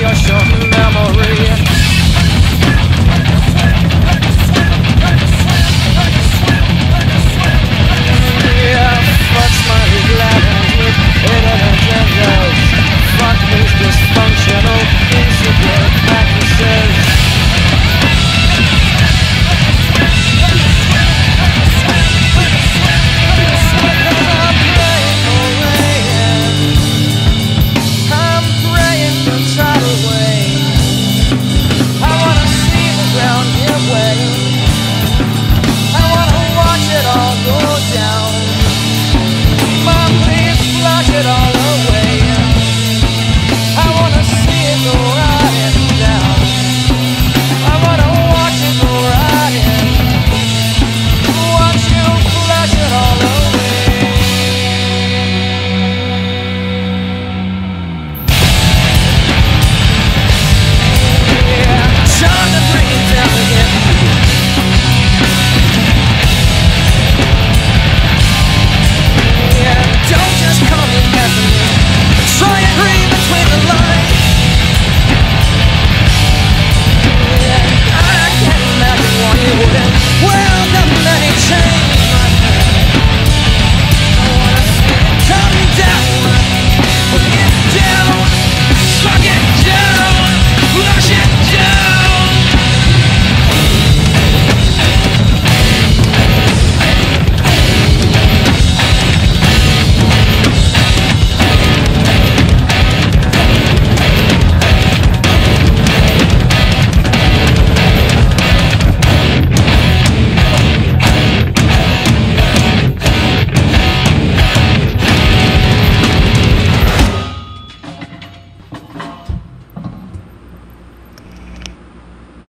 your short memory. Shit all